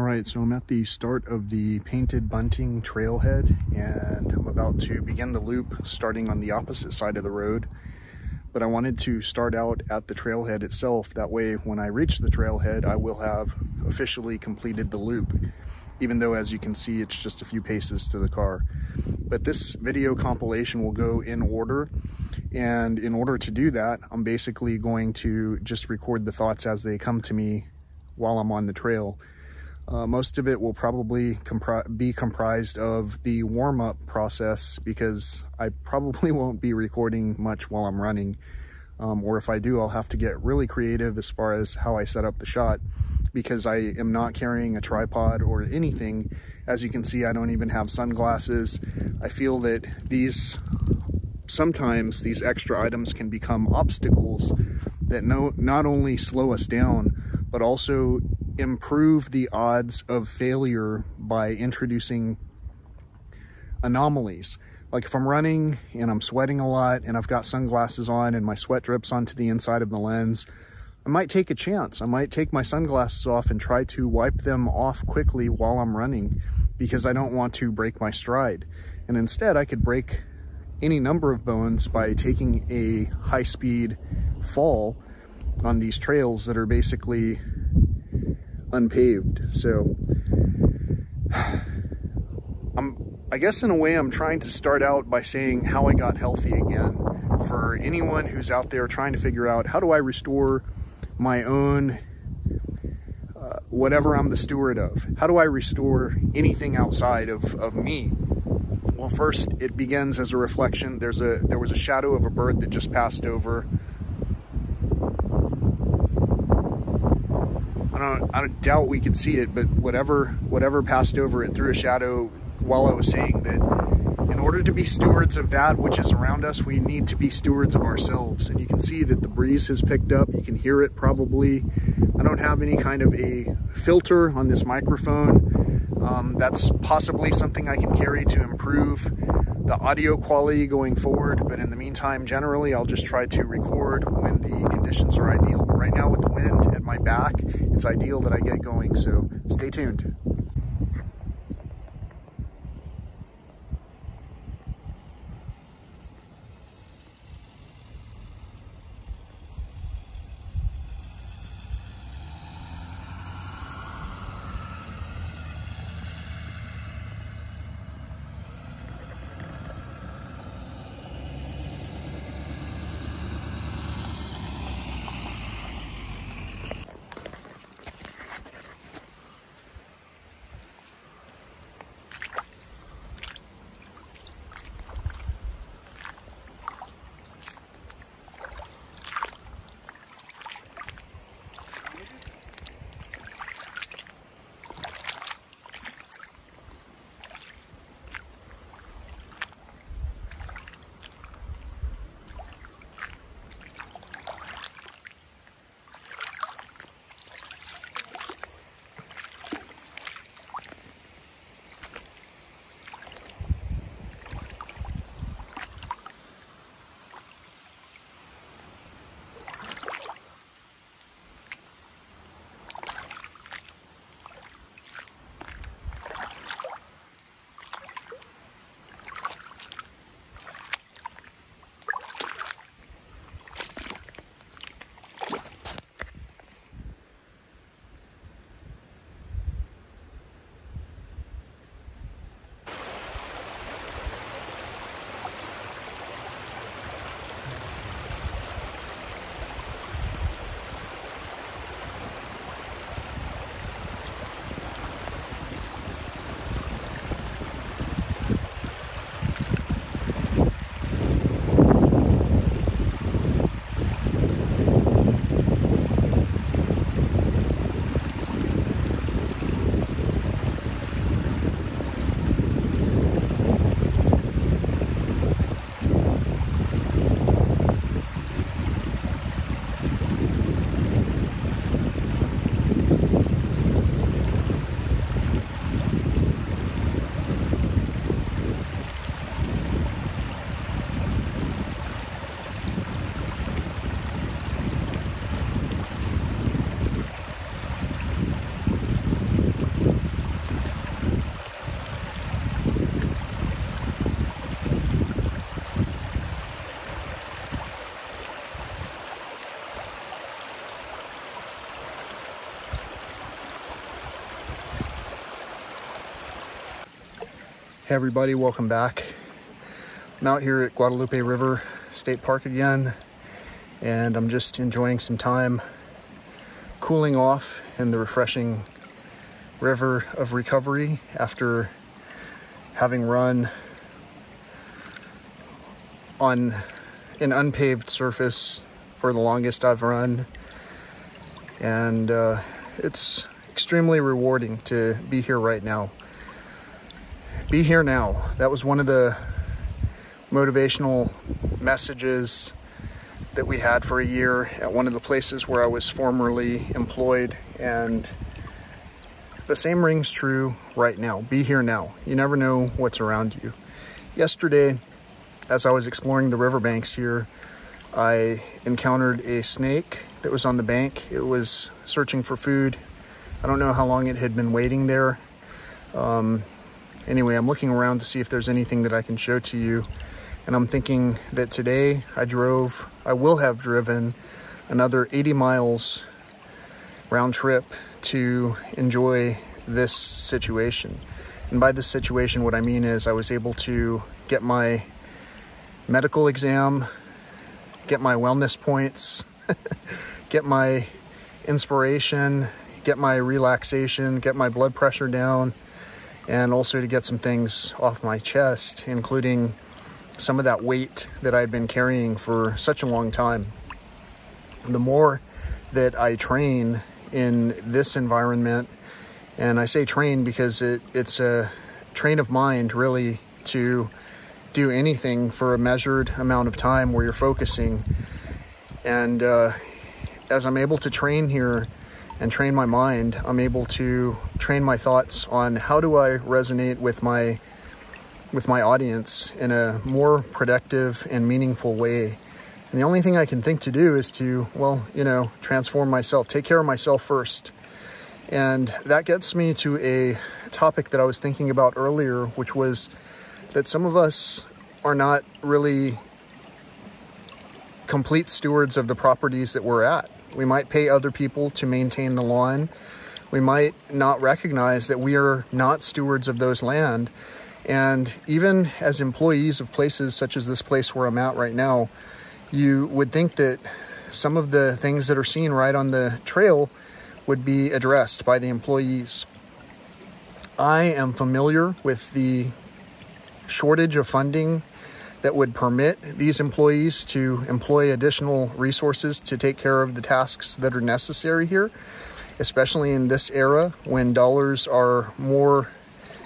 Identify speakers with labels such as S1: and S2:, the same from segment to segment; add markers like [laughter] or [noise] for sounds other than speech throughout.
S1: All right, so I'm at the start of the Painted Bunting trailhead and I'm about to begin the loop starting on the opposite side of the road. But I wanted to start out at the trailhead itself. That way, when I reach the trailhead, I will have officially completed the loop, even though as you can see, it's just a few paces to the car. But this video compilation will go in order. And in order to do that, I'm basically going to just record the thoughts as they come to me while I'm on the trail. Uh, most of it will probably compri be comprised of the warm-up process because I probably [laughs] won't be recording much while I'm running. Um, or if I do, I'll have to get really creative as far as how I set up the shot because I am not carrying a tripod or anything. As you can see, I don't even have sunglasses. I feel that these, sometimes these extra items can become obstacles that no, not only slow us down, but also improve the odds of failure by introducing anomalies. Like if I'm running and I'm sweating a lot and I've got sunglasses on and my sweat drips onto the inside of the lens, I might take a chance. I might take my sunglasses off and try to wipe them off quickly while I'm running because I don't want to break my stride. And instead I could break any number of bones by taking a high speed fall on these trails that are basically unpaved. So [sighs] I'm, I guess in a way I'm trying to start out by saying how I got healthy again for anyone who's out there trying to figure out how do I restore my own uh, whatever I'm the steward of? How do I restore anything outside of, of me? Well, first it begins as a reflection. There's a, there was a shadow of a bird that just passed over don't, I doubt we could see it, but whatever, whatever passed over it threw a shadow while I was saying that in order to be stewards of that which is around us, we need to be stewards of ourselves. And you can see that the breeze has picked up. You can hear it probably. I don't have any kind of a filter on this microphone. Um, that's possibly something I can carry to improve the audio quality going forward. But in the meantime, generally, I'll just try to record when the conditions are ideal. But right now with the wind at my back, it's ideal that I get going. So stay tuned. Hey everybody, welcome back. I'm out here at Guadalupe River State Park again, and I'm just enjoying some time cooling off in the refreshing river of recovery after having run on an unpaved surface for the longest I've run. And uh, it's extremely rewarding to be here right now be here now. That was one of the motivational messages that we had for a year at one of the places where I was formerly employed. And the same rings true right now. Be here now. You never know what's around you. Yesterday, as I was exploring the riverbanks here, I encountered a snake that was on the bank. It was searching for food. I don't know how long it had been waiting there. Um, anyway, I'm looking around to see if there's anything that I can show to you. And I'm thinking that today I drove, I will have driven another 80 miles round trip to enjoy this situation. And by this situation, what I mean is I was able to get my medical exam, get my wellness points, [laughs] get my inspiration, get my relaxation, get my blood pressure down, and also to get some things off my chest, including some of that weight that I'd been carrying for such a long time. The more that I train in this environment, and I say train because it, it's a train of mind really to do anything for a measured amount of time where you're focusing. And uh, as I'm able to train here, and train my mind, I'm able to train my thoughts on how do I resonate with my with my audience in a more productive and meaningful way. And the only thing I can think to do is to, well, you know, transform myself, take care of myself first. And that gets me to a topic that I was thinking about earlier, which was that some of us are not really complete stewards of the properties that we're at. We might pay other people to maintain the lawn. We might not recognize that we are not stewards of those land. And even as employees of places such as this place where I'm at right now, you would think that some of the things that are seen right on the trail would be addressed by the employees. I am familiar with the shortage of funding that would permit these employees to employ additional resources to take care of the tasks that are necessary here, especially in this era when dollars are more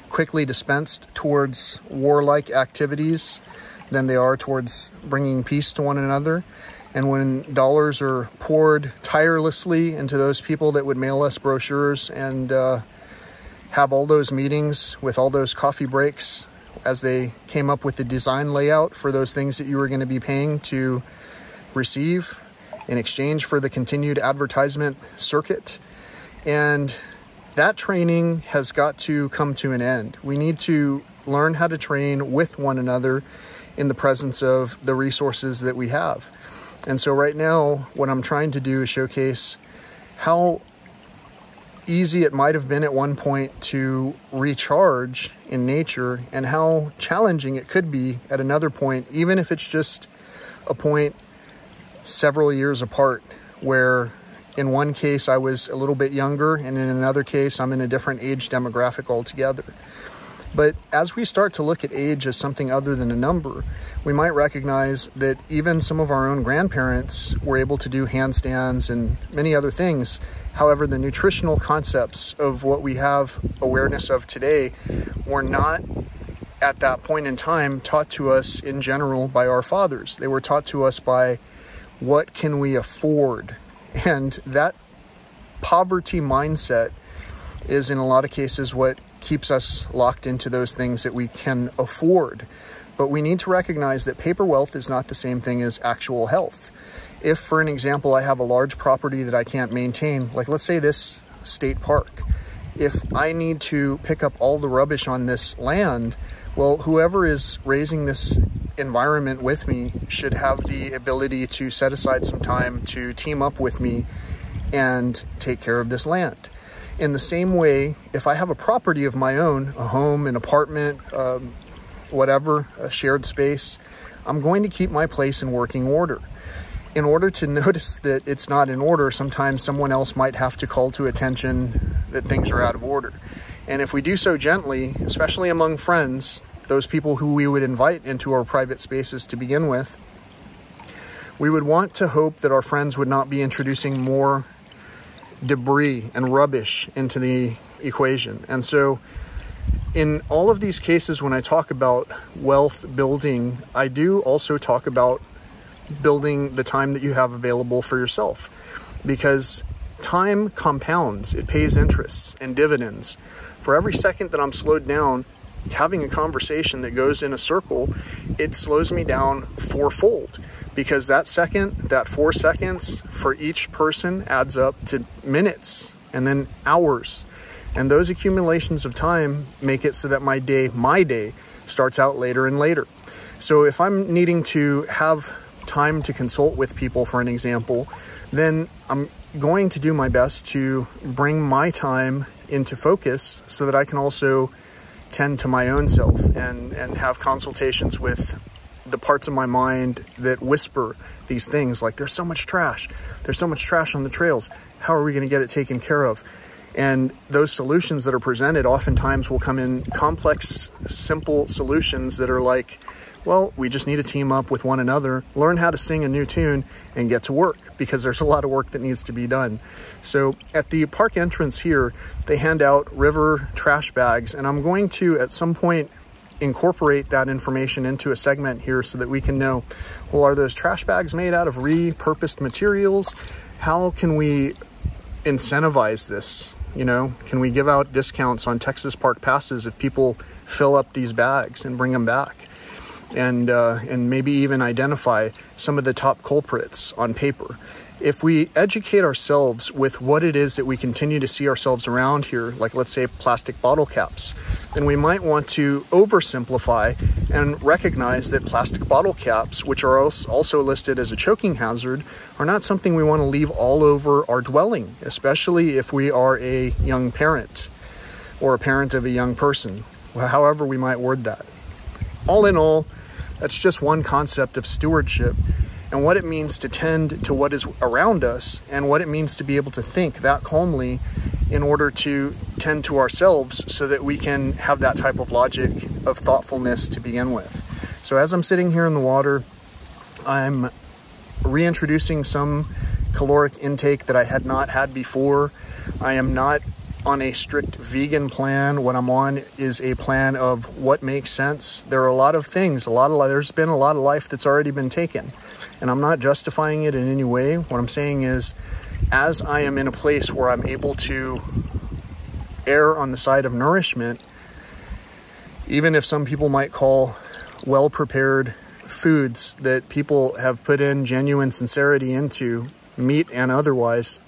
S1: quickly dispensed towards warlike activities than they are towards bringing peace to one another. And when dollars are poured tirelessly into those people that would mail us brochures and uh, have all those meetings with all those coffee breaks as they came up with the design layout for those things that you were going to be paying to receive in exchange for the continued advertisement circuit. And that training has got to come to an end. We need to learn how to train with one another in the presence of the resources that we have. And so right now, what I'm trying to do is showcase how easy it might have been at one point to recharge in nature and how challenging it could be at another point, even if it's just a point several years apart where in one case I was a little bit younger and in another case I'm in a different age demographic altogether. But as we start to look at age as something other than a number, we might recognize that even some of our own grandparents were able to do handstands and many other things. However, the nutritional concepts of what we have awareness of today were not at that point in time taught to us in general by our fathers. They were taught to us by what can we afford? And that poverty mindset is in a lot of cases what keeps us locked into those things that we can afford. But we need to recognize that paper wealth is not the same thing as actual health. If, for an example, I have a large property that I can't maintain, like let's say this state park, if I need to pick up all the rubbish on this land, well, whoever is raising this environment with me should have the ability to set aside some time to team up with me and take care of this land. In the same way, if I have a property of my own, a home, an apartment, um, whatever, a shared space, I'm going to keep my place in working order. In order to [laughs] notice that it's not in order, sometimes someone else might have to call to attention that things are out of order. And if we do so gently, especially among friends, those people who we would invite into our private spaces to begin with, we would want to hope that our friends would not be introducing more debris and rubbish into the equation. And so in all of these cases, when I talk about wealth building, I do also talk about building the time that you have available for yourself because time compounds, it pays interests and dividends. For every second that I'm slowed down, having a conversation that goes in a circle, it slows me down fourfold because that second, that four seconds for each person adds up to minutes and then hours. And those accumulations of time make it so that my day, my day, starts out later and later. So if I'm needing to have time to consult with people, for an example, then I'm going to do my best to bring my time into focus so that I can also tend to my own self and, and have consultations with the parts of my mind that whisper these things like there's so much trash. There's so much trash on the trails. How are we going to get it taken care of? And those solutions that are presented oftentimes will come in complex simple solutions that are like well, we just need to team up with one another, learn how to sing a new tune, and get to work because there's a lot of work that needs to be done. So at the park entrance here, they hand out river trash bags, and I'm going to at some point incorporate that information into a segment here so that we can know, well, are those trash bags made out of repurposed materials? How can we incentivize this? You know, can we give out discounts on Texas Park passes if people fill up these bags and bring them back? And, uh, and maybe even identify some of the top culprits on paper if we educate ourselves with what it is that we continue to see ourselves around here, like let's say plastic bottle caps, then we might want to oversimplify and recognize that plastic bottle caps, which are also listed as a choking hazard, are not something we want to leave all over our dwelling, especially if we are a young parent or a parent of a young person, however we might word that. All in all, that's just one concept of stewardship and what it means to tend to what is around us and what it means to be able to think that calmly in order to tend to ourselves so that we can have that type of logic of thoughtfulness to begin with. So as I'm sitting here in the water, I'm reintroducing some caloric intake that I had not had before. I am not on a strict vegan plan. What I'm on is a plan of what makes sense. There are a lot of things, a lot of there's been a lot of life that's already been taken. And I'm not justifying it in any way. What I'm saying is, as I am in a place where I'm able to err on the side of nourishment, even if some people might call well prepared foods that people have put in genuine sincerity into, meat and otherwise.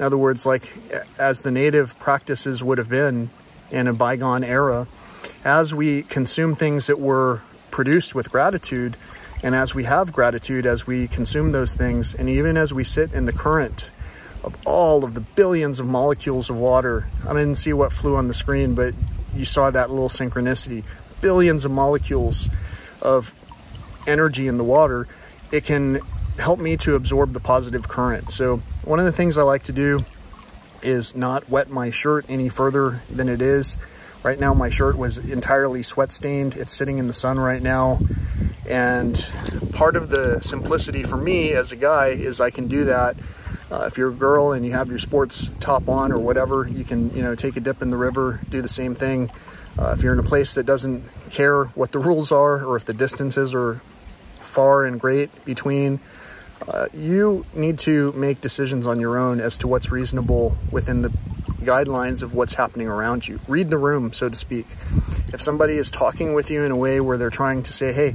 S1: In other words, like as the native practices would have been in a bygone era, as we consume things that were produced with gratitude, and as we have gratitude, as we consume those things, and even as we sit in the current of all of the billions of molecules of water, I didn't see what flew on the screen, but you saw that little synchronicity. Billions of molecules of energy in the water, it can help me to absorb the positive current. So one of the things I like to do is not wet my shirt any further than it is. Right now my shirt was entirely sweat stained. It's sitting in the sun right now. And part of the simplicity for me as a guy is I can do that. Uh, if you're a girl and you have your sports top on or whatever, you can, you know, take a dip in the river, do the same thing. Uh, if you're in a place that doesn't care what the [laughs] rules are or if the distances are far and great between, uh, you need to make decisions on your own as to what's reasonable within the guidelines of what's happening around you. Read the room, so to speak. If somebody is talking with you in a way where they're trying to say, hey,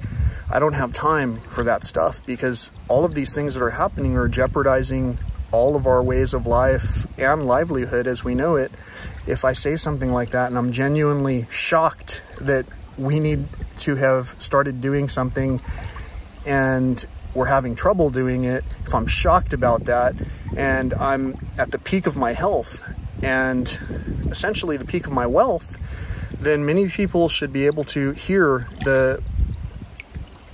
S1: I don't have time for that stuff because all of these things that are happening are jeopardizing all of our ways of life and livelihood as we know it. If I say something like that and I'm genuinely shocked that we need to have started doing something and we're having trouble doing it, if I'm shocked about that and I'm at the peak of my health and essentially the peak of my wealth, then many people should be able to hear the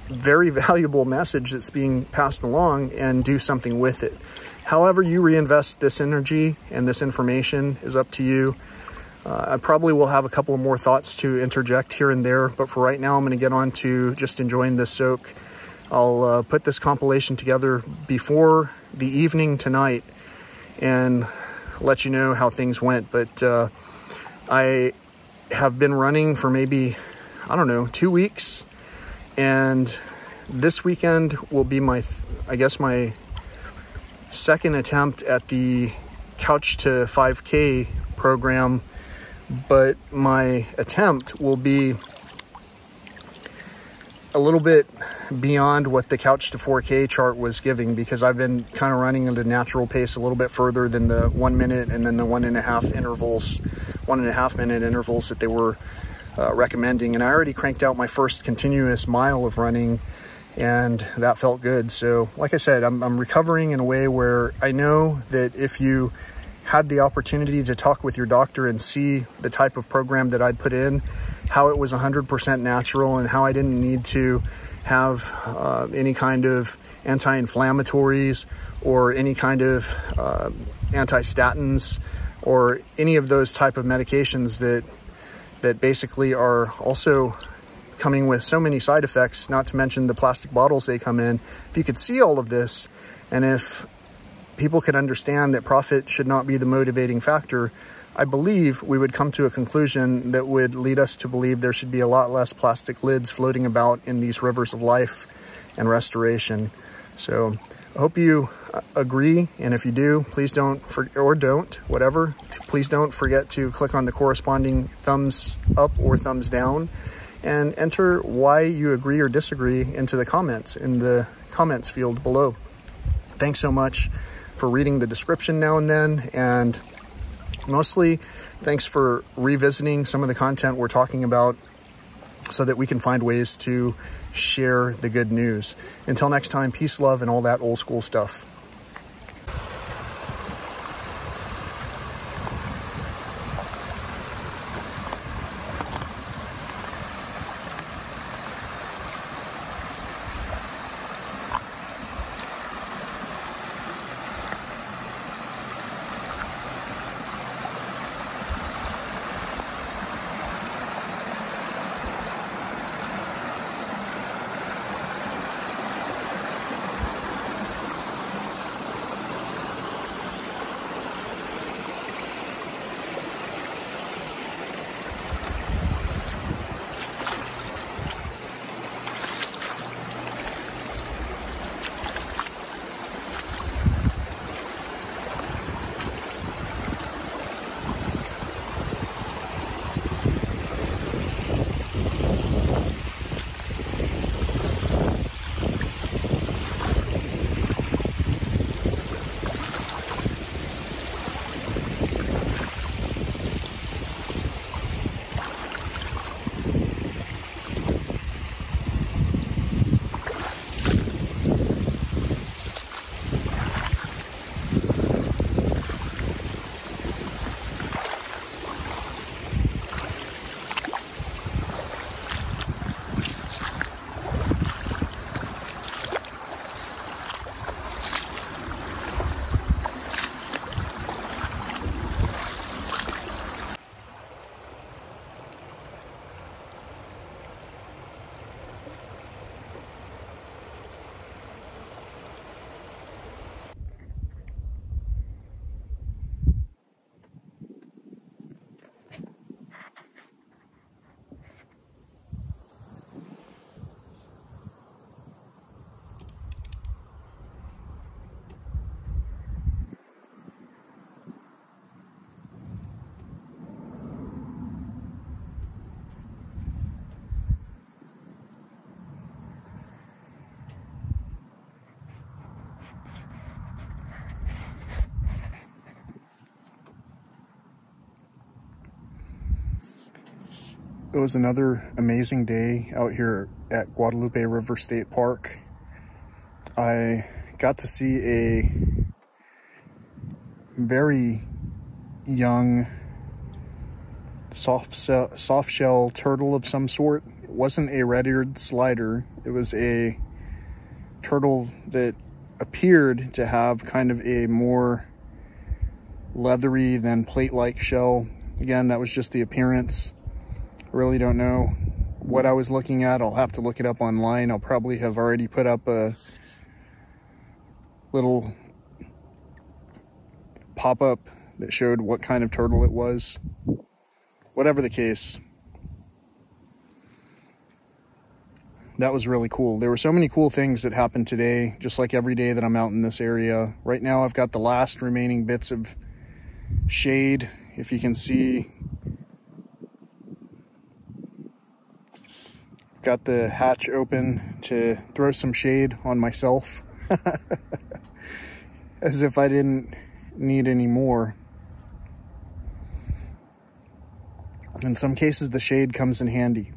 S1: very [laughs] valuable message that's being passed along and do something with it. However you reinvest this energy and this information is up to you. Uh, I probably will have a couple of more thoughts to interject here and there, but for right now, I'm going to get on to just enjoying this soak. I'll uh, put this compilation together before the evening tonight and let you know how things went. But uh, I have been running for maybe, I don't know, two weeks. And this weekend will be my, I guess, my second attempt at the Couch to 5K program but my attempt will be a little bit beyond what the couch to 4K chart was giving because I've been kind of running at a natural pace a little bit further than the one minute and then the one and a half intervals, one and a half minute intervals that they were uh, recommending. And I already cranked out my first continuous mile of running and that felt good. So like I said, I'm, I'm recovering in a way where I know that if you had the opportunity to talk with your doctor and see the type of program that I'd put in, how it was 100% natural and how I didn't need to have uh, any kind of anti-inflammatories or any kind of uh, anti-statins or any of those type of medications that that basically are also coming with so many side effects, not to mention the plastic bottles they come in. If you could see all of this, and if people could understand that profit should not be the motivating factor, I believe we would come to a conclusion that would lead us to believe there should be a lot less plastic lids floating about in these rivers of life and restoration. So I hope you uh, agree. And if you do, please don't, for, or don't, whatever, please don't forget to click on the corresponding thumbs up or thumbs down and enter why you agree or disagree into the comments in the comments field below. Thanks so much for reading the description now and then. And mostly thanks for revisiting some of the content we're talking about so that we can find ways to share the good news. Until next time, peace, love, and all that old school stuff. It was another amazing day out here at Guadalupe River State Park. I got to see a very young soft, soft shell turtle of some sort. It wasn't a red-eared slider. It was a turtle that appeared to have kind of a more leathery than plate-like shell. Again, that was just the appearance. I really don't know what I was looking at. I'll have to look it up online. I'll probably have already put up a little pop-up that showed what kind of turtle it was. Whatever the case, that was really cool. There were so many cool things that happened today, just like every day that I'm out in this area. Right now, I've got the last remaining bits of shade. If you can see, got the hatch open to throw some shade on myself. [laughs] As if I didn't need any more. In some cases, the shade comes in handy.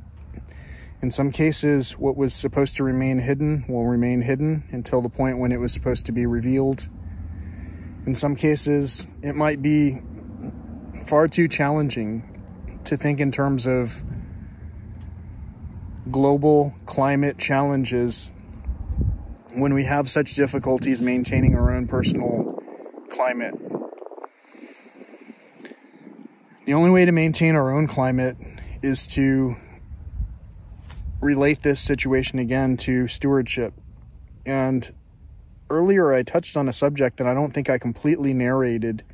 S1: In some cases, what was supposed to remain hidden will remain hidden until the point when it was supposed to be revealed. In some cases, it might be far too challenging to think in terms of global climate challenges when we have such difficulties maintaining our own personal climate. The only way to maintain our own climate is to relate this situation again to stewardship. And earlier I touched on a subject that I don't think I completely narrated,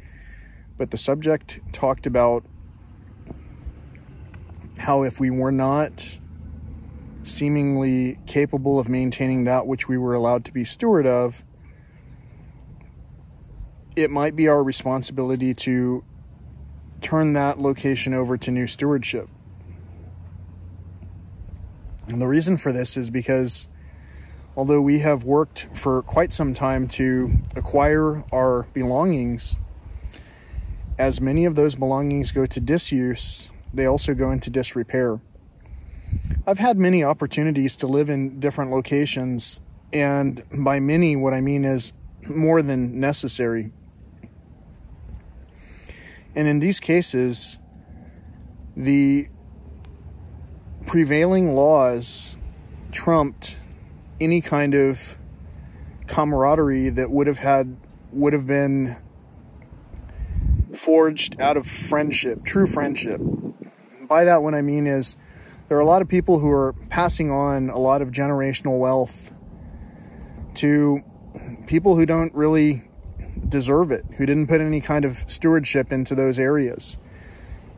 S1: but the subject talked about how if we were not seemingly capable of maintaining that which we were allowed to be steward of, it might be our responsibility to turn that location over to new stewardship. And the reason for this is because although we have worked for quite some time to acquire our belongings, as many of those belongings go to disuse, they also go into disrepair. I've had many opportunities to live in different locations, and by many, what I mean is more than necessary. And in these cases, the prevailing laws trumped any kind of camaraderie that would have had would have been forged out of friendship, true friendship. By that, what I mean is there are a lot of people who are passing on a lot of generational wealth to people who don't really deserve it, who didn't put any kind of stewardship into those areas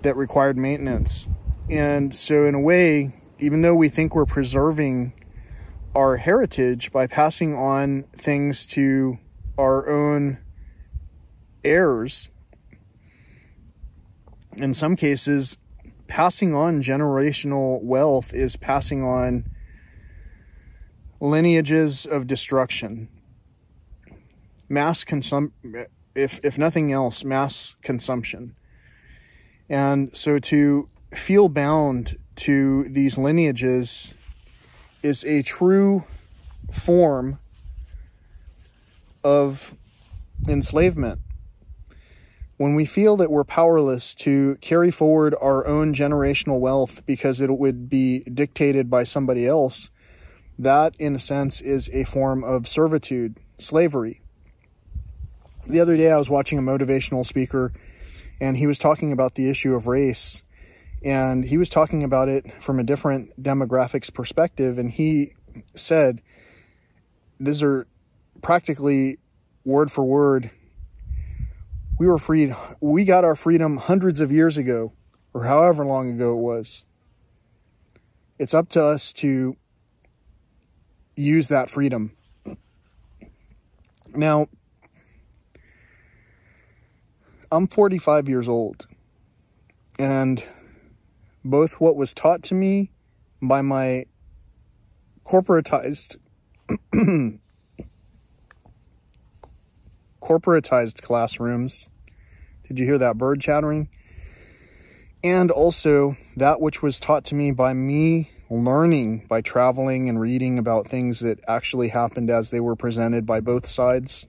S1: that required maintenance. And so, in a way, even though we think we're preserving our heritage by passing on things to our own heirs, in some cases, passing on generational wealth is passing on lineages of destruction. Mass consum if if nothing else, mass consumption. And so to feel bound to these lineages is a true form of enslavement when we feel that we're powerless to carry forward our own generational wealth because it would be dictated by somebody else, that in a sense is a form of servitude, slavery. The other day I was watching a motivational speaker and he was talking about the issue of race and he was talking about it from a different demographics perspective and he said these are practically word for word we were freed. We got our freedom hundreds of years ago, or however long ago it was. It's up to us to use that freedom. Now, I'm 45 years old, and both what was taught to me by my corporatized [clears throat] corporatized classrooms did you hear that bird chattering? And also that which was taught to me by me learning by traveling and reading about things that actually happened as they were presented by both sides.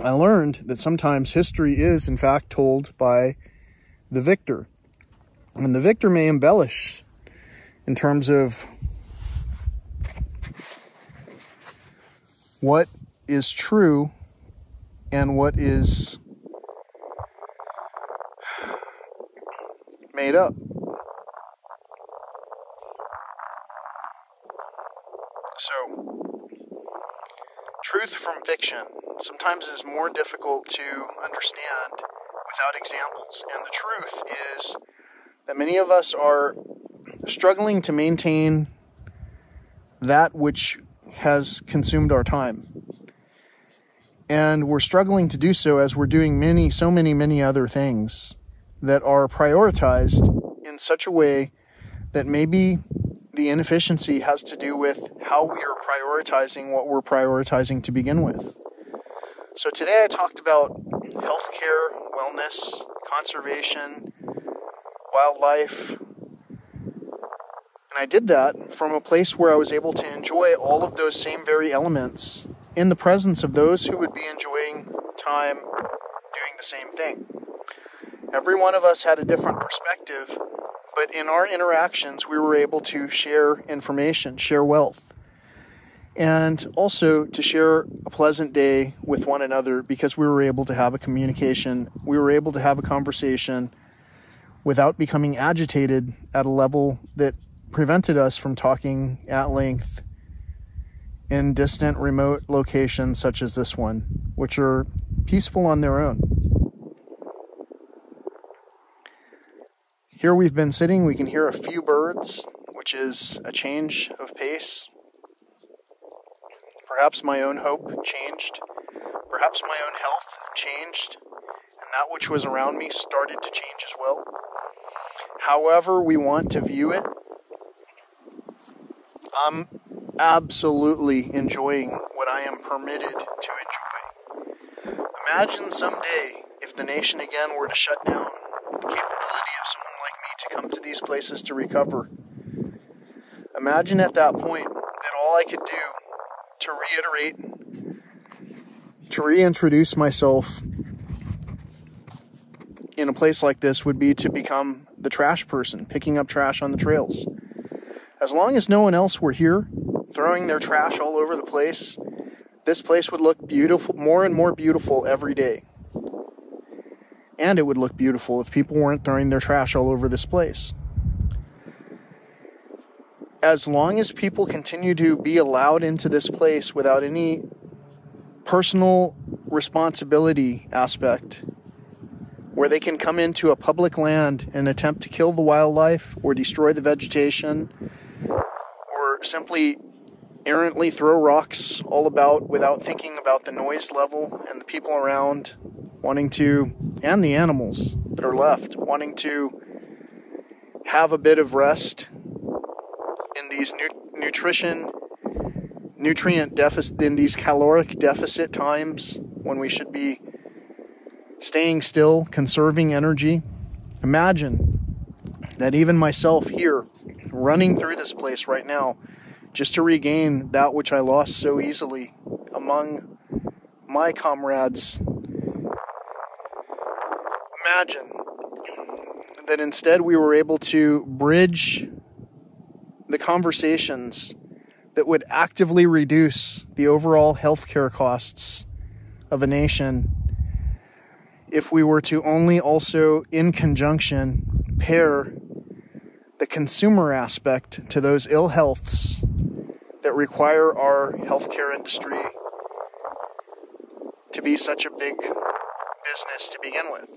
S1: I learned that sometimes history is in fact told by the victor. And the victor may embellish in terms of what is true and what is made up. So, truth from fiction sometimes is more difficult to understand without examples. And the truth is that many of us are struggling to maintain that which has consumed our time. And we're struggling to do so as we're doing many, so many, many other things that are prioritized in such a way that maybe the inefficiency has to do with how we are prioritizing what we're prioritizing to begin with. So today I talked about healthcare, wellness, conservation, wildlife. And I did that from a place where I was able to enjoy all of those same very elements in the presence of those who would be enjoying time doing the same thing. Every one of us had a different perspective but in our interactions, we were able to share information, share wealth, and also to share a pleasant day with one another because we were able to have a communication, we were able to have a conversation without becoming agitated at a level that prevented us from talking at length in distant, remote locations such as this one, which are peaceful on their own. Here we've been sitting, we can hear a few birds, which is a change of pace. Perhaps my own hope changed. Perhaps my own health changed. And that which was around me started to change as well. However, we want to view it, I'm absolutely enjoying what I am permitted to enjoy. Imagine someday if the nation again were to shut down the capability of someone like me to come to these places to recover. Imagine at that point that all I could do to reiterate, to reintroduce myself in a place like this would be to become the trash person, picking up trash on the trails. As long as no one else were here, throwing their trash all over the place, this place would look beautiful, more and more beautiful every day. And it would look beautiful if people weren't throwing their trash all over this place. As long as people continue to be allowed into this place without any personal responsibility aspect, where they can come into a public land and attempt to kill the wildlife or destroy the vegetation simply errantly throw rocks all about without thinking about the noise level and the people around wanting to, and the animals that are left, wanting to have a bit of rest in these nu- nutrition, nutrient deficit, in these caloric deficit times when we should be staying still, conserving energy. Imagine that even myself here, running through this place right now, just to regain that which I lost so easily among my comrades. Imagine that instead we were able to bridge the conversations that would actively reduce the overall healthcare costs of a nation if we were to only also, in conjunction, pair the consumer aspect to those ill healths that require our healthcare industry to be such a big business to begin with.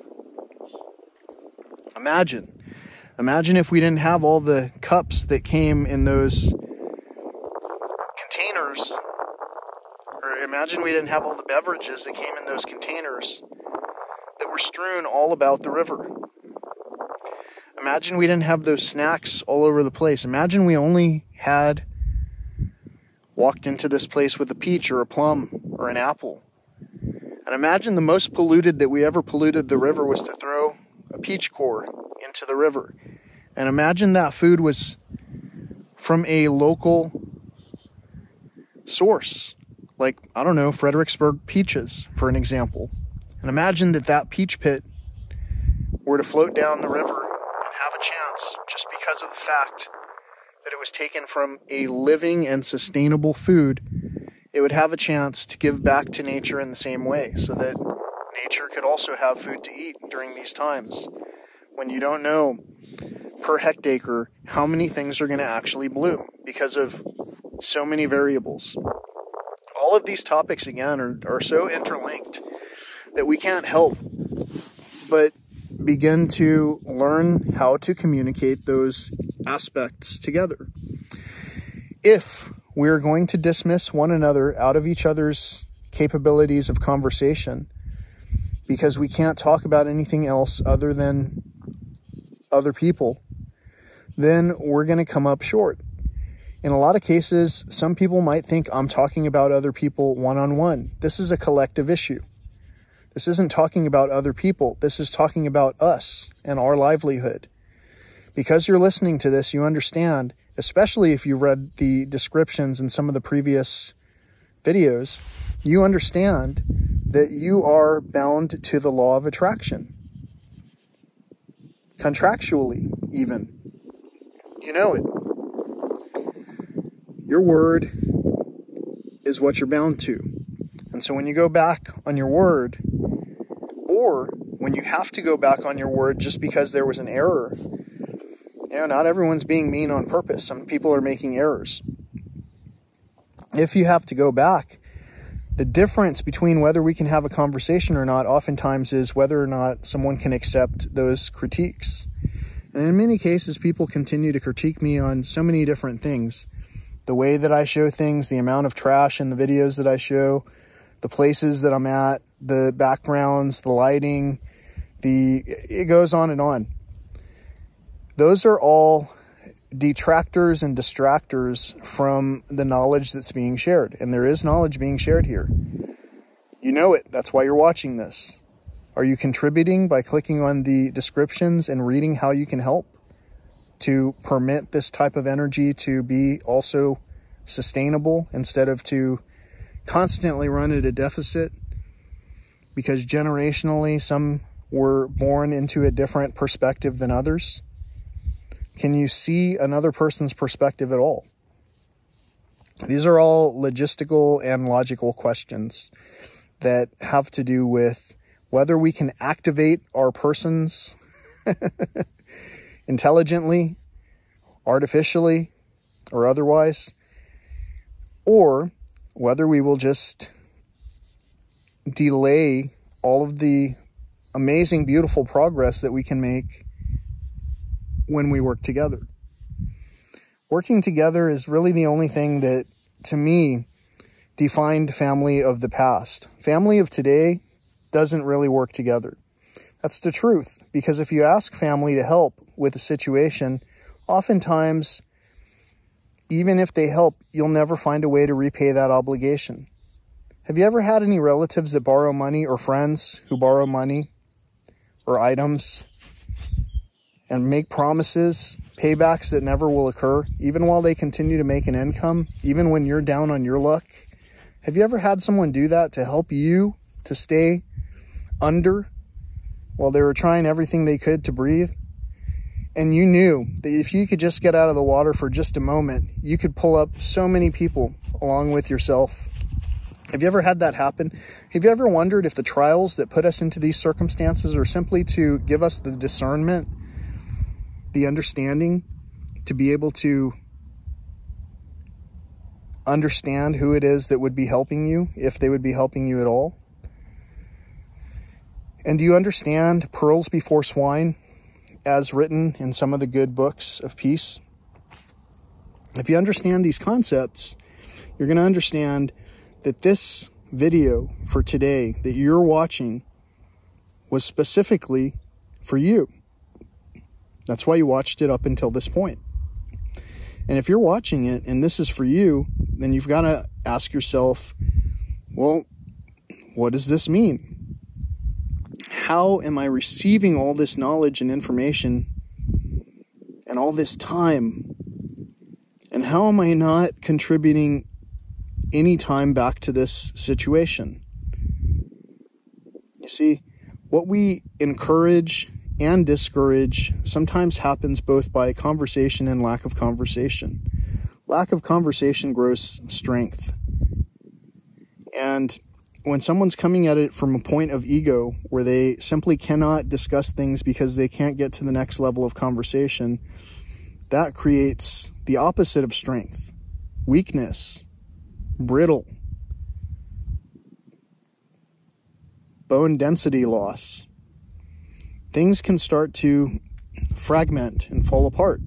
S1: Imagine. Imagine if we didn't have all the cups that came in those containers. Or imagine we didn't have all the beverages that came in those containers that were strewn all about the river. Imagine we didn't have those snacks all over the place. Imagine we only had walked into this place with a peach or a plum or an apple. And imagine the most polluted that we ever polluted the river was to throw a peach core into the river. And imagine that food was from a local source, like, I don't know, Fredericksburg peaches, for an example. And imagine that that peach pit were to float down the river have a chance just because of the fact that it was taken from a living and sustainable food, it would have a chance to give back to nature in the same way so that nature could also have food to eat during these times when you don't know per hectare how many things are going to actually bloom because of so many variables. All of these topics, again, are, are so interlinked that we can't help but begin to learn how to communicate those aspects together. If we're going to dismiss one another out of each other's capabilities of conversation because we can't talk about anything else other than other people, then we're going to come up short. In a lot of cases, some people might think I'm talking about other people one on one. This is a collective issue. This isn't talking about other people. This is talking about us and our livelihood. Because you're listening to this, you understand, especially if you read the descriptions in some of the previous videos, you understand that you are bound to the law of attraction. Contractually, even. You know it. Your word is what you're bound to. And so when you go back on your word, or when you have to go back on your word just because there was an error. You know, not everyone's being mean on purpose. Some people are making errors. If you have to go back, the difference between whether we can have a conversation or not oftentimes is whether or not someone can accept those critiques. And in many cases, people continue to critique me on so many different things. The way that I show things, the amount of trash in the videos that I show, the places that I'm at, the backgrounds, the lighting, the it goes on and on. Those are all detractors and distractors from the knowledge that's being shared. And there is knowledge being shared here. You know it. That's why you're watching this. Are you contributing by clicking on the descriptions and reading how you can help to permit this type of energy to be also sustainable instead of to constantly run at a deficit because generationally some were born into a different perspective than others? Can you see another person's perspective at all? These are all logistical and logical questions that have to do with whether we can activate our persons [laughs] intelligently, artificially, or otherwise, or whether we will just delay all of the amazing, beautiful progress that we can make when we work together. Working together is really the only thing that, to me, defined family of the past. Family of today doesn't really work together. That's the truth. Because if you ask family to help with a situation, oftentimes even if they help, you'll never find a way to repay that obligation. Have you ever had any relatives that borrow money or friends who borrow money or items and make promises, paybacks that never will occur, even while they continue to make an income, even when you're down on your luck? Have you ever had someone do that to help you to stay under while they were trying everything they could to breathe? and you knew that if you could just get out of the water for just a moment, you could pull up so many people along with yourself. Have you ever had that happen? Have you ever wondered if the trials that put us into these circumstances are simply to give us the discernment, the understanding to be able to understand who it is that would be helping you, if they would be helping you at all? And do you understand pearls before swine? as written in some of the good books of peace. If you understand these concepts, you're going to understand that this video for today that you're watching was specifically for you. That's why you watched it up until this point. And if you're watching it and this is for you, then you've got to ask yourself, well, what does this mean? how am I receiving all this knowledge and information and all this time? And how am I not contributing any time back to this situation? You see, what we encourage and discourage sometimes happens both by conversation and lack of conversation. Lack of conversation grows strength. And when someone's coming at it from a point of ego where they simply cannot discuss things because they can't get to the next level of conversation, that creates the opposite of strength weakness, brittle, bone density loss. Things can start to fragment and fall apart.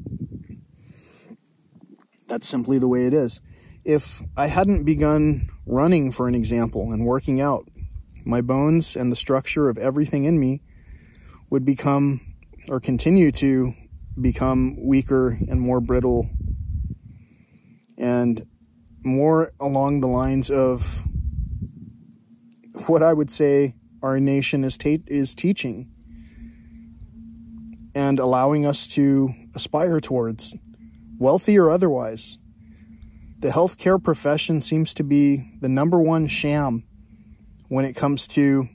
S1: That's simply the way it is. If I hadn't begun running, for an example, and working out, my bones and the structure of everything in me would become or continue to become weaker and more brittle and more along the lines of what I would say our nation is, is teaching and allowing us to aspire towards, wealthy or otherwise. The healthcare profession seems to be the number one sham when it comes to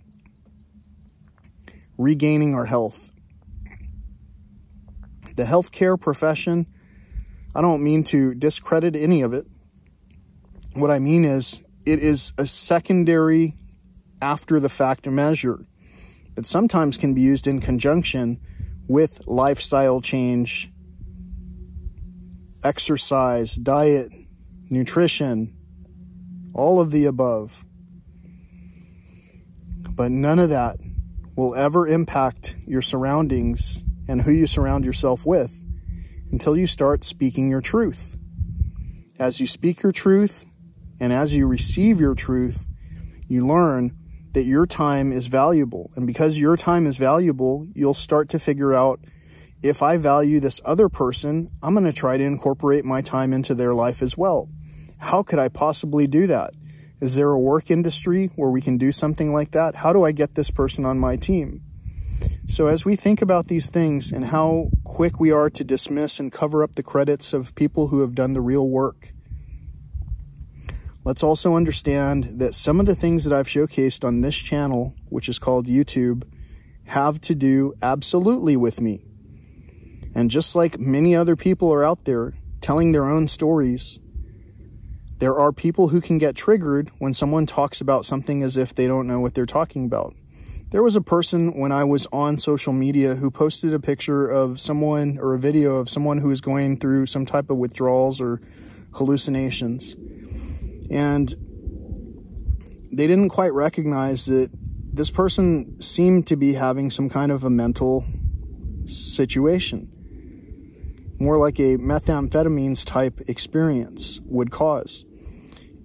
S1: regaining our health. The healthcare profession, I don't mean to discredit any of it. What I mean is, it is a secondary after the fact measure that sometimes can be used in conjunction with lifestyle change, exercise, diet, nutrition, all of the above. But none of that will ever impact your surroundings and who you surround yourself with until you start speaking your truth. As you speak your truth and as you receive your truth, you learn that your time is valuable. And because your time is valuable, you'll start to figure out if I value this other person, I'm going to try to incorporate my time into their life as well. How could I possibly do that? Is there a work industry where we can do something like that? How do I get this person on my team? So as we think about these things and how quick we are to dismiss and cover up the credits of people who have done the real work, Let's also understand that some of the things that I've showcased on this channel, which is called YouTube, have to do absolutely with me. And just like many other people are out there telling their own stories, there are people who can get triggered when someone talks about something as if they don't know what they're talking about. There was a person when I was on social media who posted a picture of someone or a video of someone who was going through some type of withdrawals or hallucinations. And they didn't quite recognize that this person seemed to be having some kind of a mental situation. More like a methamphetamines type experience would cause.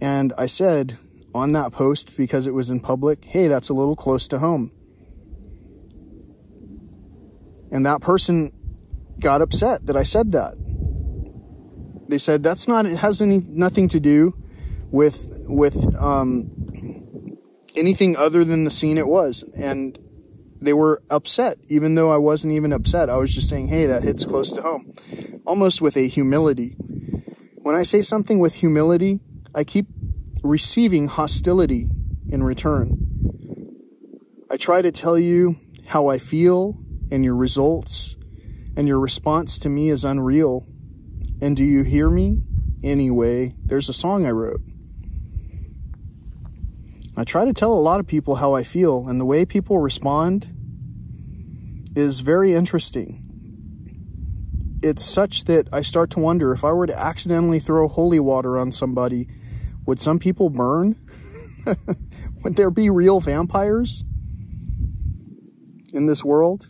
S1: And I said on that post, because it was in public, hey, that's a little close to home. And that person got upset that I said that. They said that's not, it has any, nothing to do with with um, anything other than the scene it was. And they were upset, even though I wasn't even upset. I was just saying, hey, that hits close to home. Almost with a humility. When I say something with humility, I keep receiving hostility in return. I try to tell you how I feel and your results, and your response to me is unreal. And do you hear me? Anyway, there's a song I wrote. I try to tell a lot of people how I feel, and the way people respond is very interesting. It's such that I start to wonder if I were to accidentally throw holy water on somebody, would some people burn? [laughs] would there be real vampires in this world?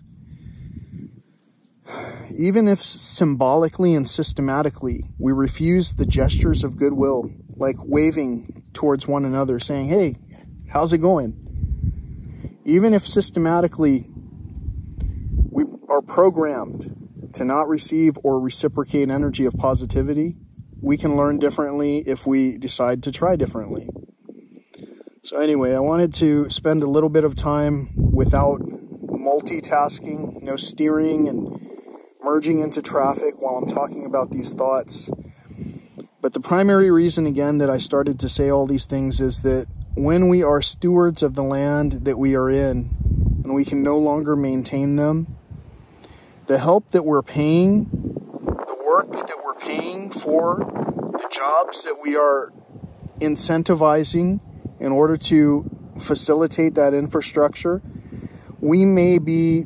S1: Even if symbolically and systematically we refuse the gestures of goodwill, like waving towards one another, saying, hey, How's it going? Even if systematically we are programmed to not receive or reciprocate energy of positivity, we can learn differently if we decide to try differently. So anyway, I wanted to spend a little bit of time without multitasking, no steering and merging into traffic while I'm talking about these thoughts. But the primary reason, again, that I started to say all these things is that when we are stewards of the land that we are in and we can no longer maintain them, the help that we're paying, the work that we're paying for, the jobs that we are incentivizing in order to facilitate that infrastructure, we may be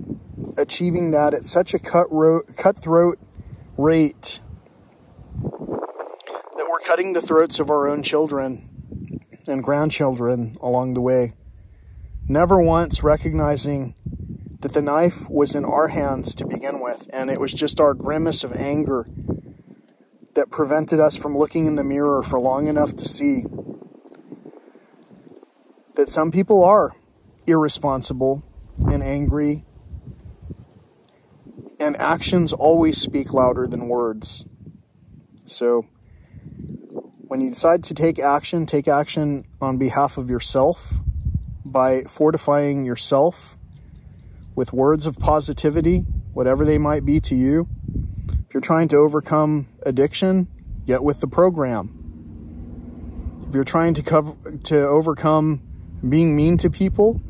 S1: achieving that at such a cutthroat rate that we're cutting the throats of our own children and grandchildren along the way. Never once recognizing that the knife was in our hands to begin with, and it was just our grimace of anger that prevented us from looking in the mirror for long enough to see that some people are irresponsible and angry, and actions always speak louder than words. So, when you decide to take action, take action on behalf of yourself by fortifying yourself with words of positivity, whatever they might be to you. If you're trying to overcome addiction, get with the program. If you're trying to cover, to overcome being mean to people,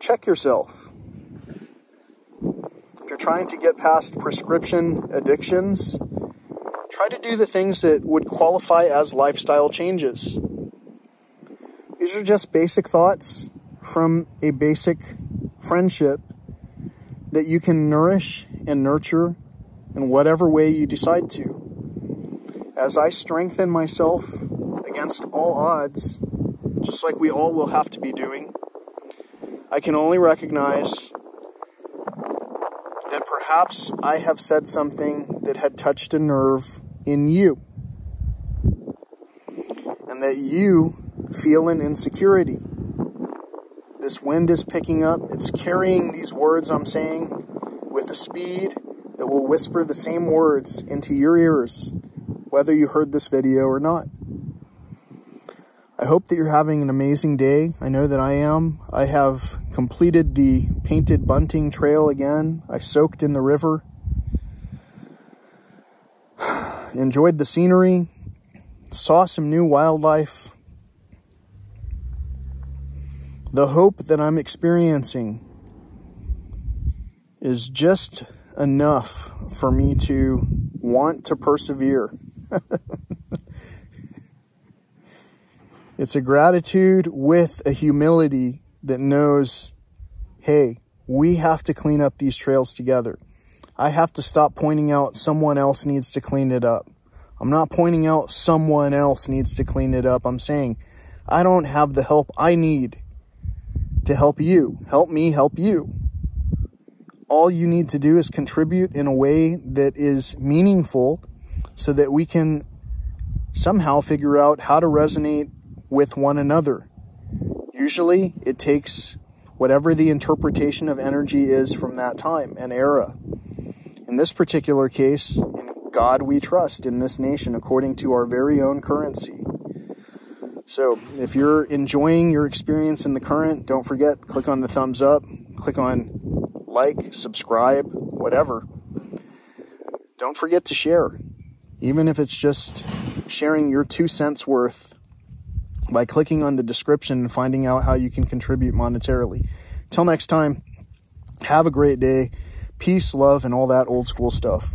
S1: check yourself. If you're trying to get past prescription addictions, try to do the things that would qualify as lifestyle changes. These are just basic thoughts from a basic friendship that you can nourish and nurture in whatever way you decide to. As I strengthen myself against all odds, just like we all will have to be doing, I can only recognize that perhaps I have said something that had touched a nerve in you. And that you feel an insecurity this wind is picking up. It's carrying these words I'm saying with a speed that will whisper the same words into your ears, whether you heard this video or not. I hope that you're having an amazing day. I know that I am. I have completed the painted bunting trail again. I soaked in the river. Enjoyed the scenery. Saw some new wildlife the hope that I'm experiencing is just enough for me to want to persevere. [laughs] it's a gratitude with a humility that knows, hey, we have to clean up these trails together. I have to stop pointing out someone else needs to clean it up. I'm not pointing out someone else needs to clean it up. I'm saying I don't have the help I need to help you. Help me help you. All you need to do is contribute in a way that is meaningful so that we can somehow figure out how to resonate with one another. Usually it takes whatever the interpretation of energy is from that time and era. In this particular case, in God we trust in this nation according to our very own currency. So if you're enjoying your experience in the current, don't forget, click on the thumbs up, click on like, subscribe, whatever. Don't forget to share, even if it's just sharing your two cents worth by clicking on the description and finding out how you can contribute monetarily. Till next time, have a great day. Peace, love, and all that old school stuff.